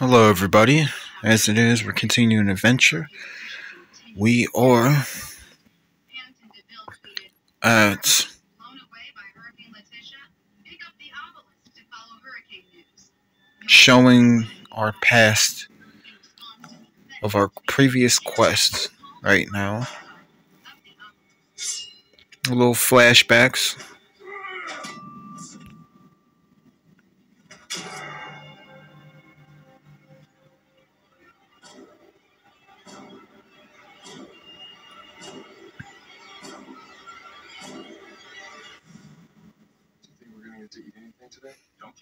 Hello, everybody. As it is, we're continuing adventure. We are at showing our past of our previous quest right now. A little flashbacks.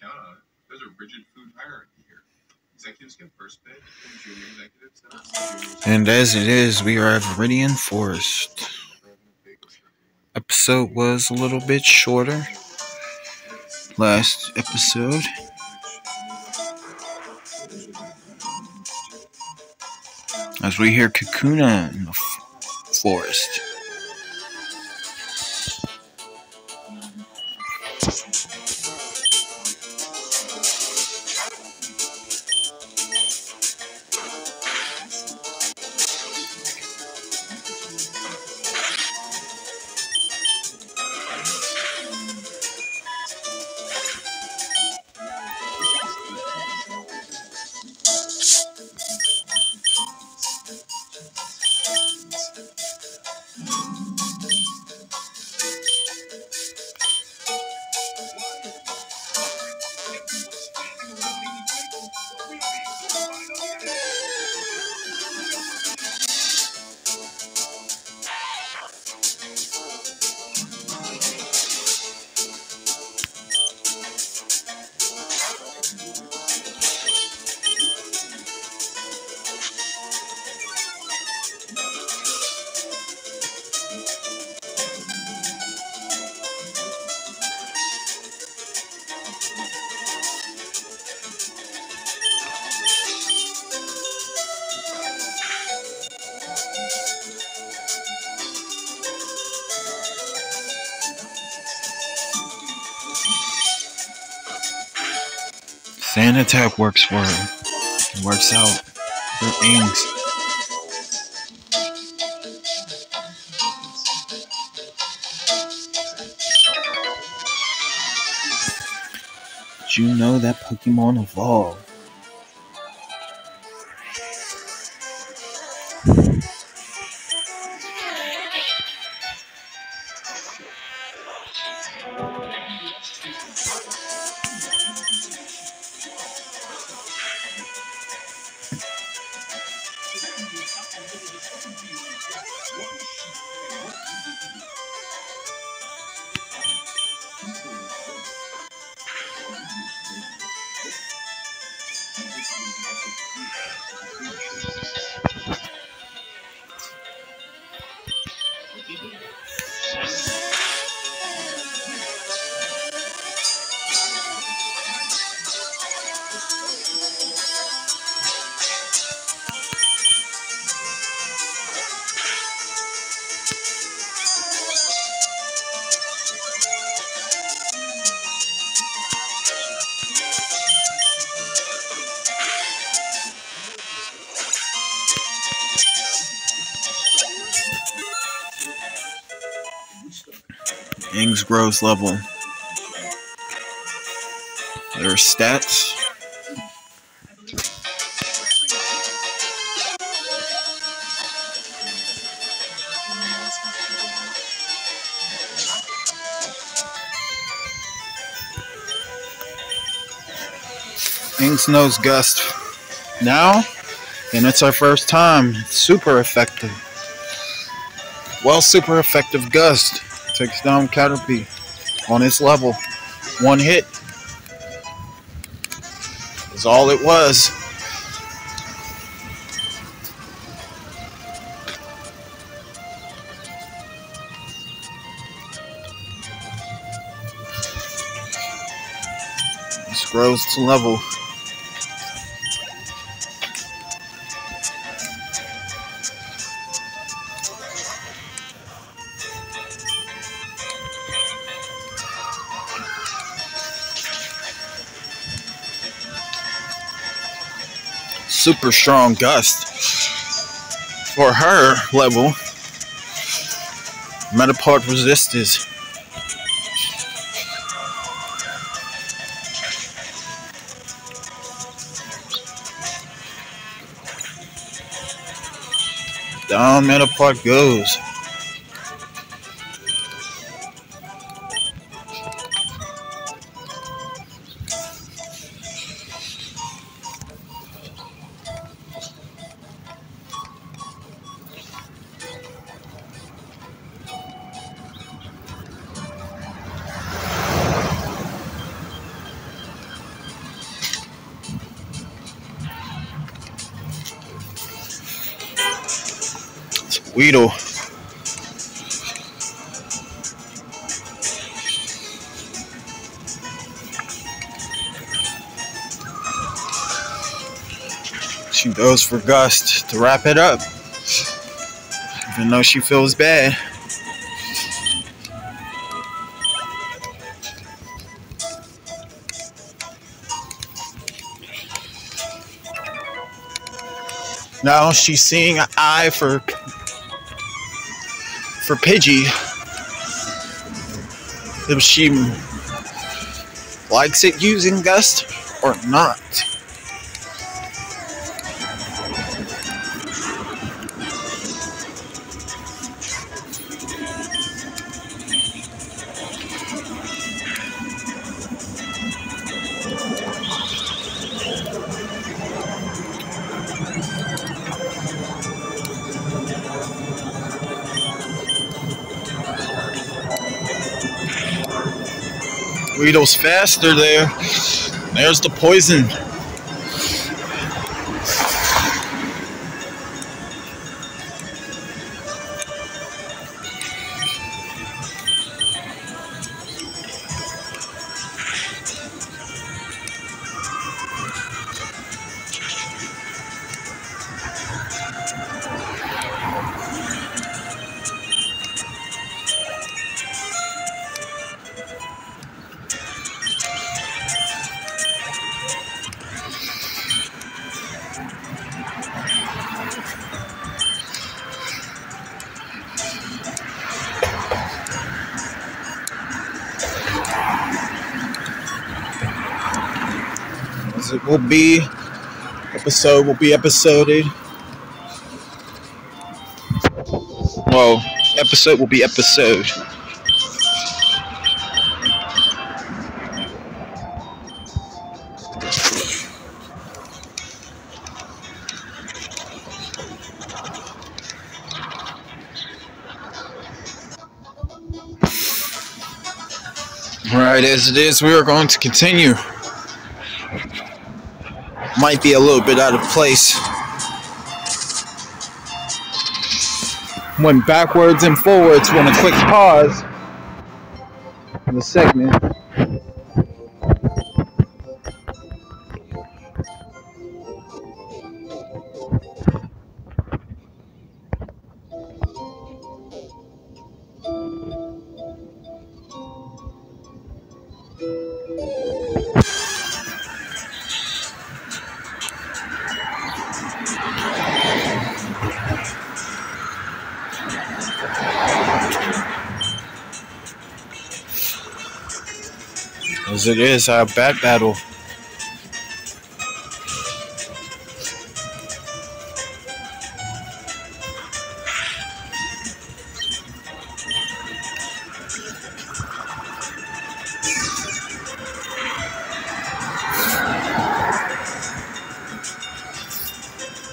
Don't count on it. There's a rigid food hierarchy here. Executives get first pick, and junior executives And as it is, we are at Viridian Forest. Episode was a little bit shorter. Last episode. As we hear Kakuna in the forest. Sand attack works for her. It works out for things. Did you know that Pokemon evolved? Ings grows level. There are stats. Ings knows Gust now, and it's our first time. Super effective. Well, super effective Gust takes down Caterpie on its level. One hit is all it was. This grows to level. Super strong gust for her level. Metapod resistors. Down Metapod goes. Weedle. She goes for Gust to wrap it up. Even though she feels bad. Now she's seeing an eye for for Pidgey. If she likes it using Gust or not. Weedle's faster there. There's the poison. Be episode will be episoded. Well, episode will be episode. Right, as it is, we are going to continue. Might be a little bit out of place. Went backwards and forwards. Want a quick pause in the segment. It is, our bat battle.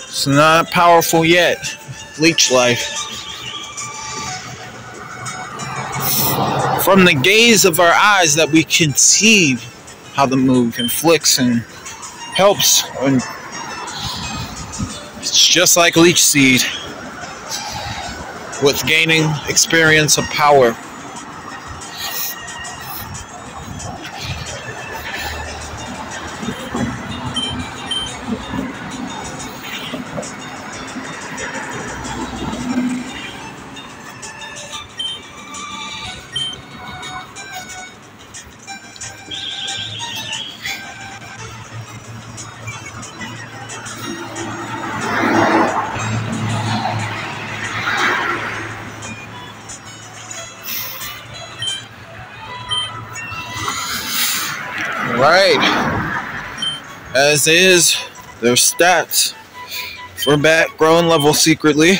It's not powerful yet. Leech life. From the gaze of our eyes, that we can see how the moon inflicts and helps. And it's just like Leech Seed with gaining experience of power. As is, their stats for back, growing level secretly.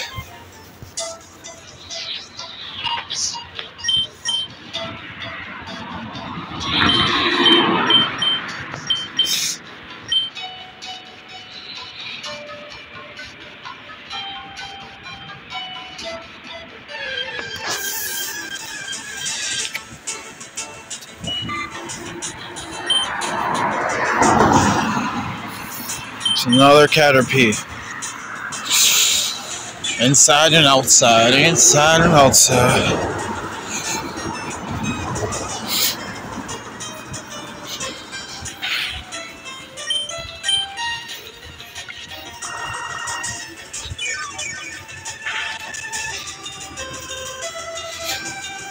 Another Caterpie. Inside and outside, inside and outside.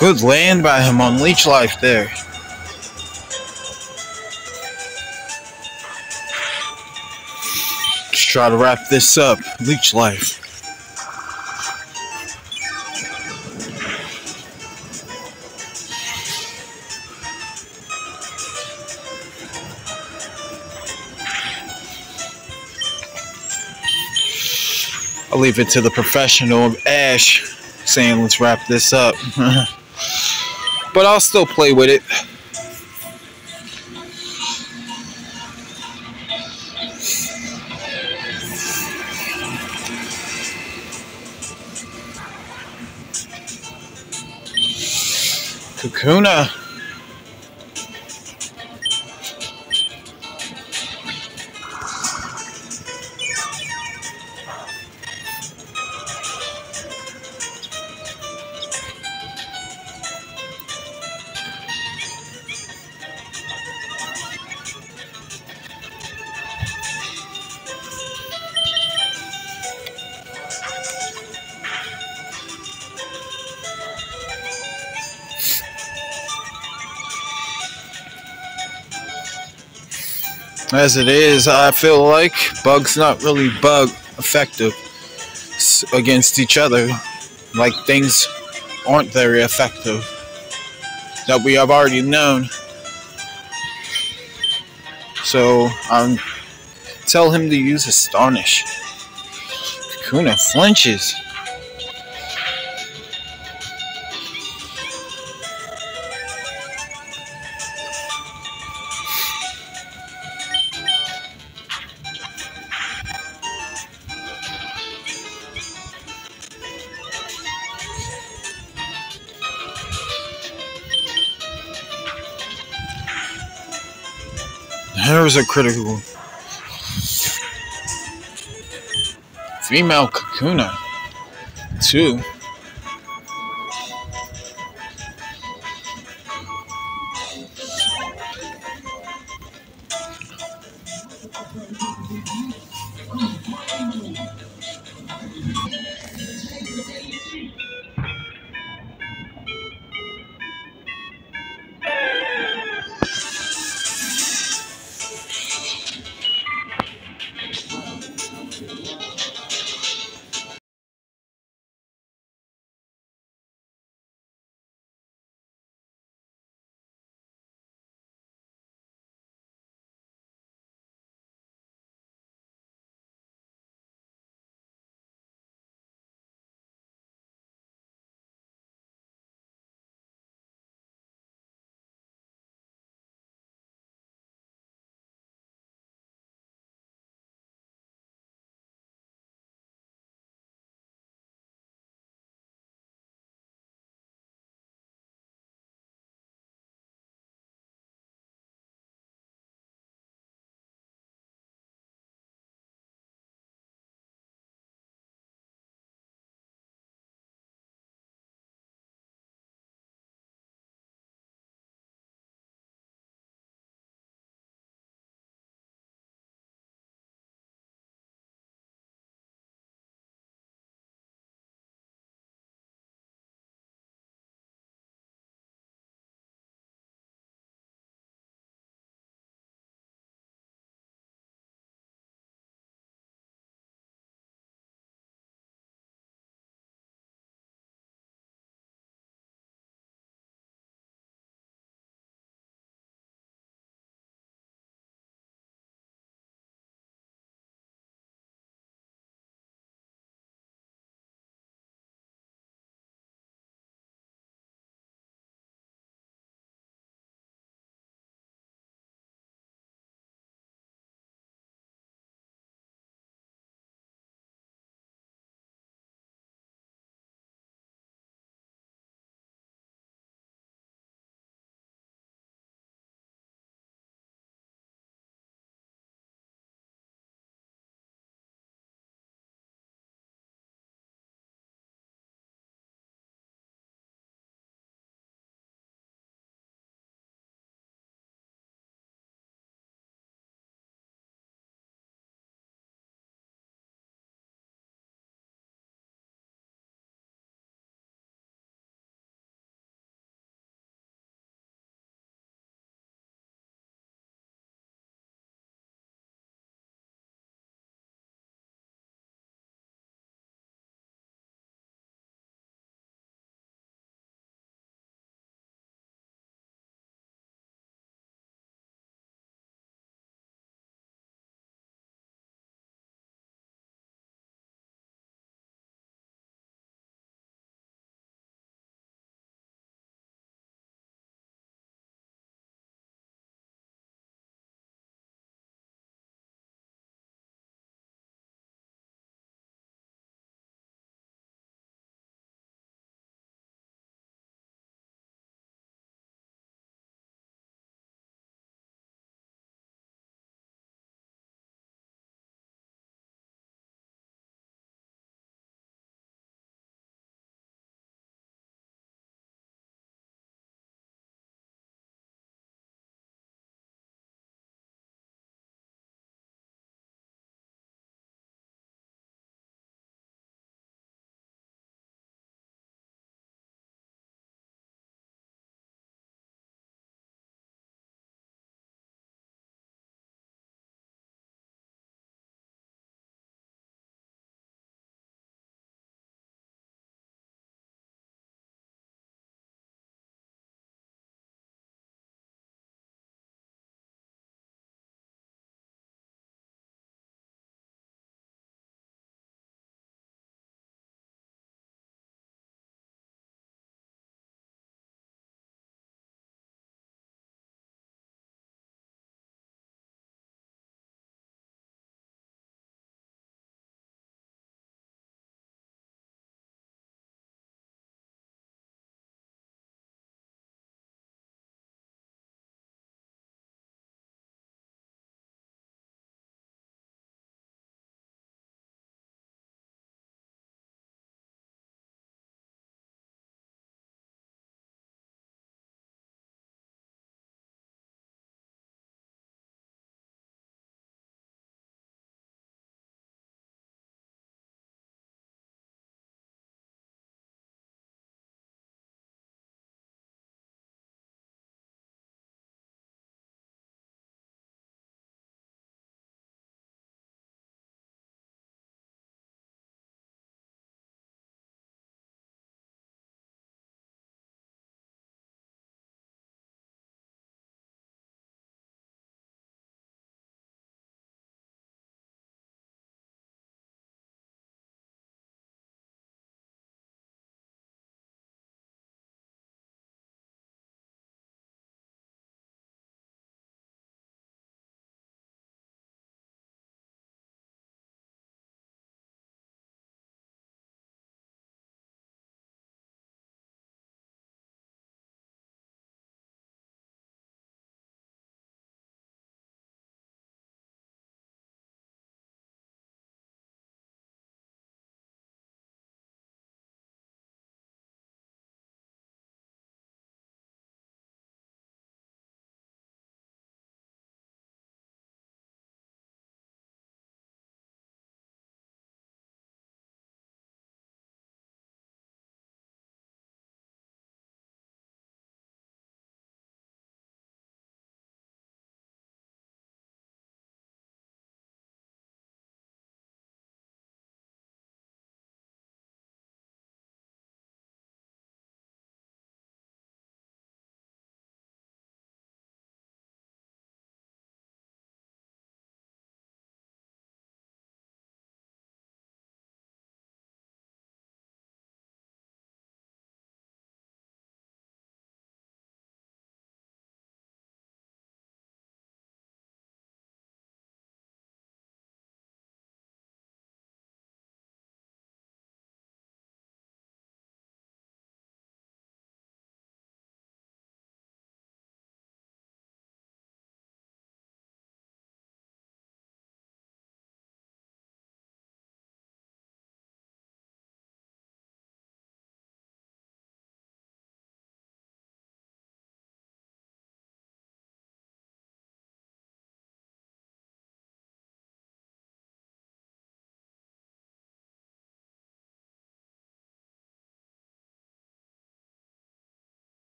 Good land by him on leech life there. Try to wrap this up. Leech life. I'll leave it to the professional Ash saying let's wrap this up. but I'll still play with it. Kakuna. As it is, I feel like Bug's not really bug effective against each other. Like things aren't very effective that we have already known. So um, tell him to use Astonish. Kakuna flinches. There's a critical. Female Kakuna. Two.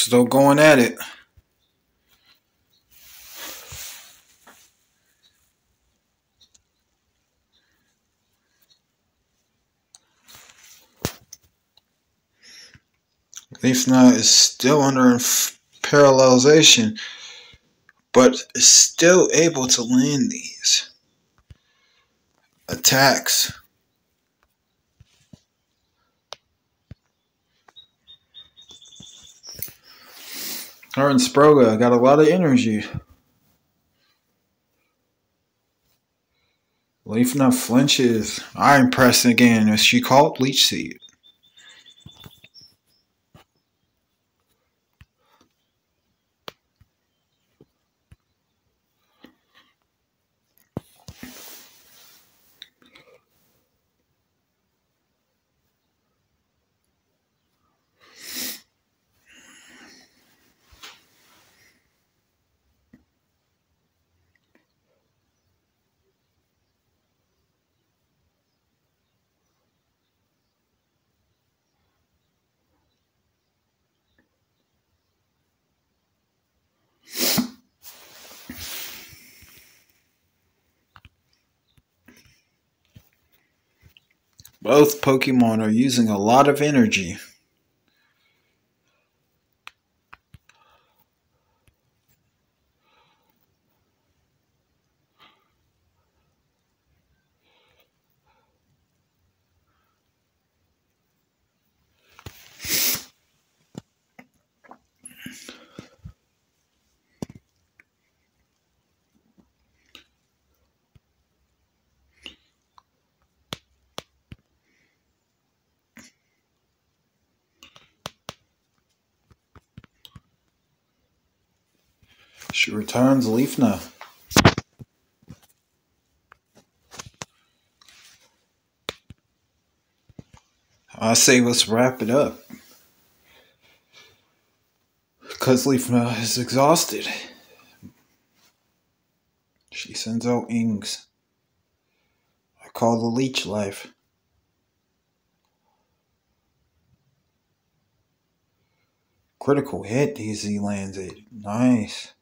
Still going at it. Leafna is still under parallelization, but is still able to land these attacks. And Sproga got a lot of energy. Leaf Leafna flinches. Iron Press again, as she called Leech Seed. Both Pokemon are using a lot of energy. She returns I say let's wrap it up. Because Leafna is exhausted. She sends out Ings. I call the leech life. Critical hit, DZ landed. Nice.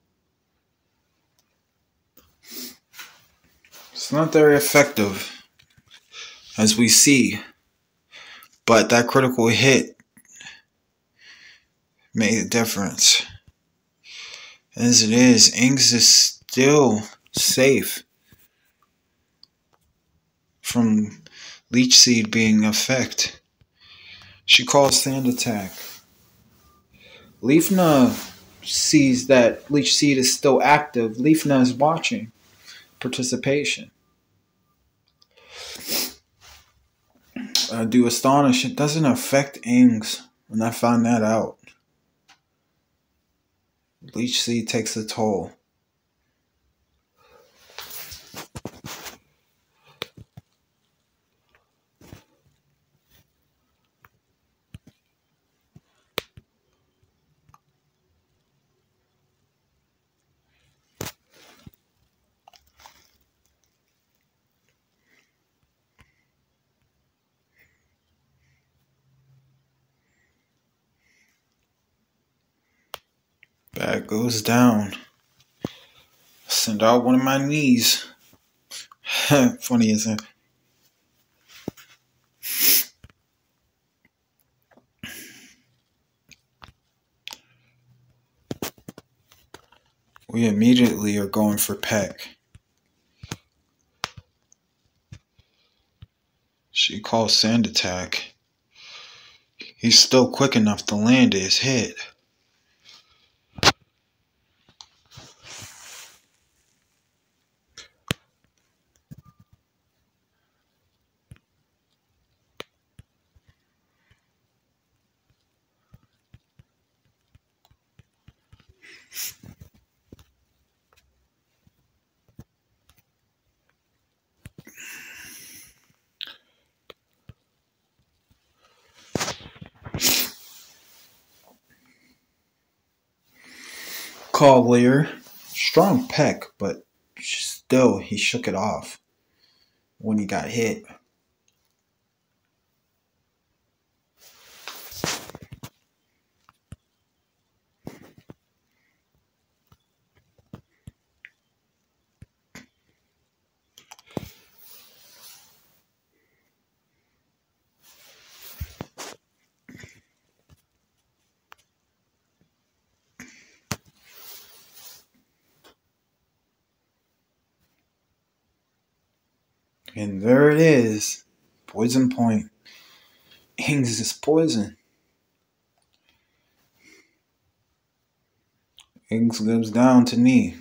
It's not very effective, as we see. But that critical hit made a difference. As it is, Ings is still safe from Leech Seed being effect. She calls Sand Attack. Leafna sees that Leech Seed is still active. Leafna is watching participation. Uh, do astonish, it doesn't affect Ings when I find that out. Leech Seed takes a toll. That goes down. Send out one of my knees. Funny, isn't it? We immediately are going for Peck. She calls Sand Attack. He's still quick enough to land his hit. Cavalier, strong peck, but still he shook it off when he got hit. And there it is. Poison point. Ings is poison. Ings goes down to knee.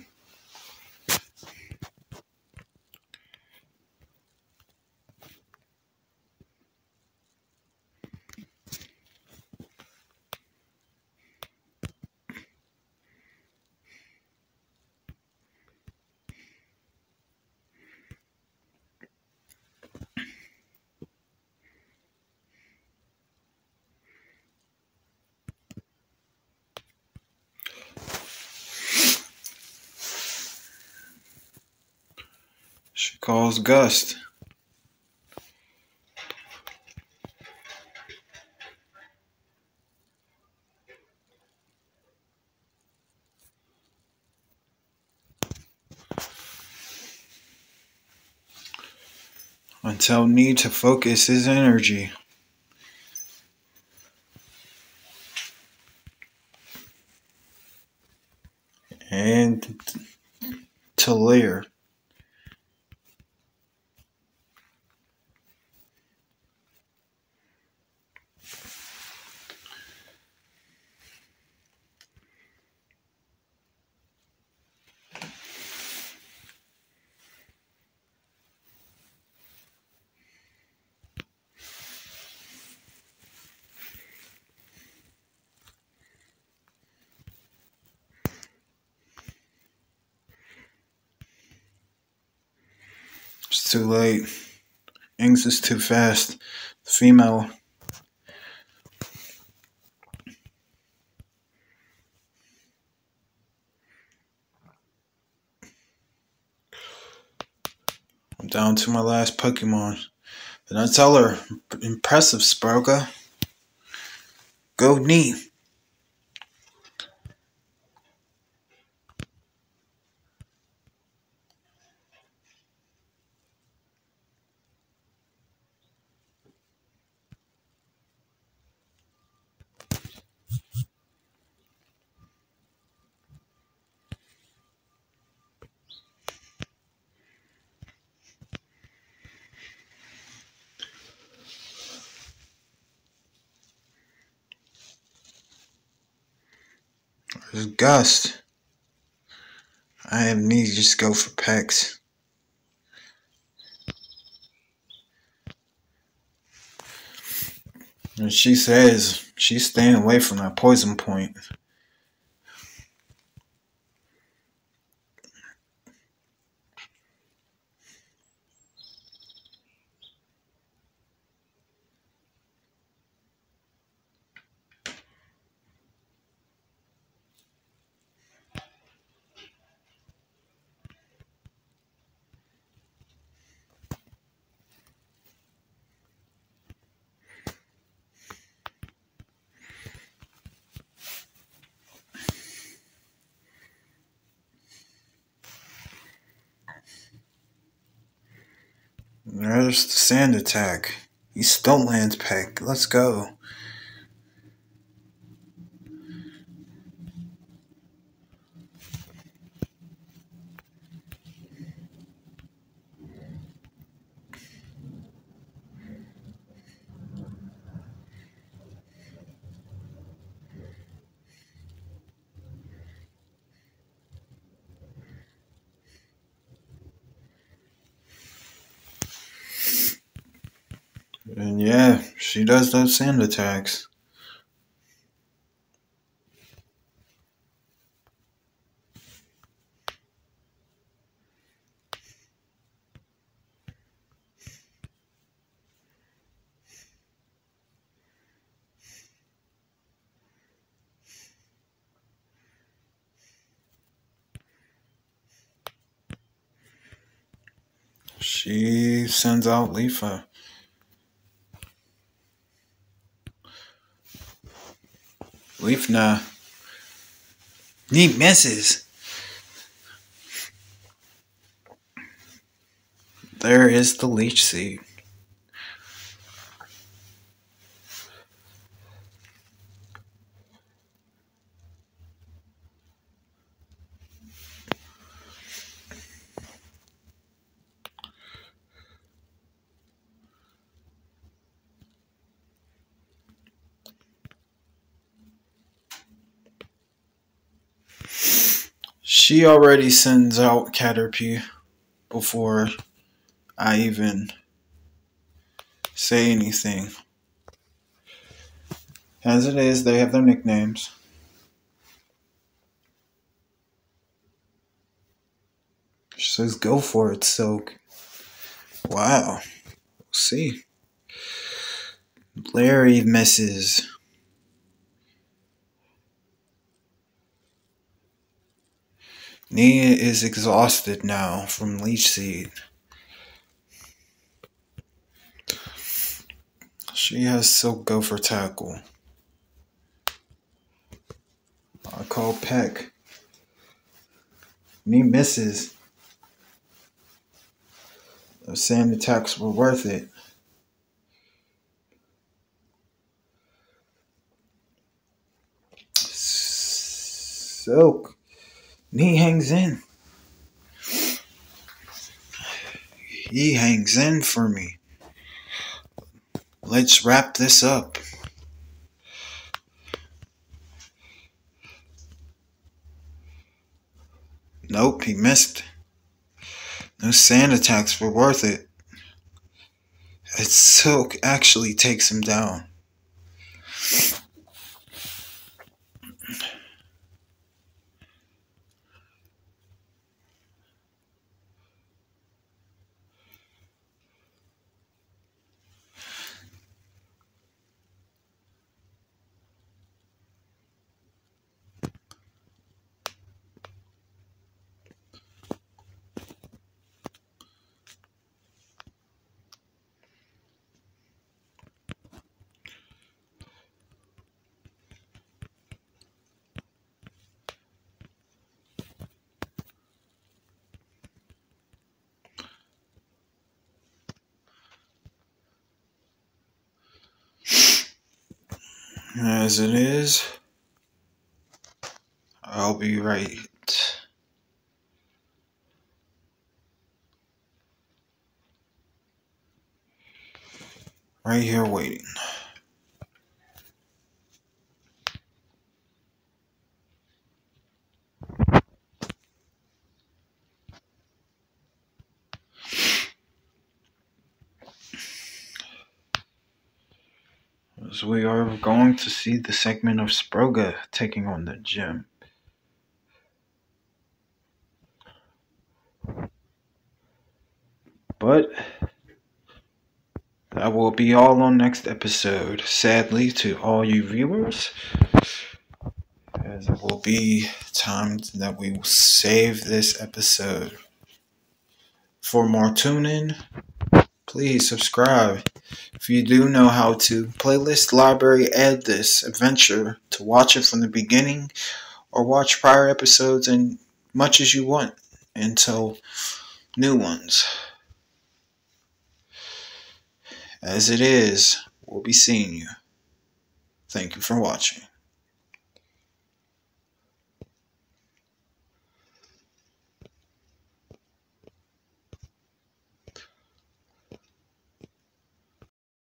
She calls Gust. Until need to focus his energy. And to layer. It's too late. Ings is too fast. The female. I'm down to my last Pokemon. Then I tell her, impressive, Sproga. Go neat. Gust. I need to just go for Pex. And she says she's staying away from that poison point. There's the sand attack. He's Stonelands pack. Let's go. And yeah, she does those sand attacks. She sends out Leafa. Leaf nah. Neat misses. There is the leech seed. She already sends out Caterpie before I even say anything. As it is, they have their nicknames. She says, go for it, Silk. Wow. We'll see. Larry misses. Nia is exhausted now from Leech Seed. She has Silk go for tackle. I call Peck. Me misses. Those sand attacks were worth it. Silk. Knee hangs in. He hangs in for me. Let's wrap this up. Nope, he missed. Those sand attacks were worth it. Its silk actually takes him down. As it is, I'll be right. Right here waiting. As we are going to see the segment of Sproga taking on the gym. But that will be all on next episode. Sadly, to all you viewers, as it will be time that we will save this episode. For more tuning, please subscribe. If you do know how to, playlist library add this adventure to watch it from the beginning or watch prior episodes and much as you want until new ones. As it is, we'll be seeing you. Thank you for watching.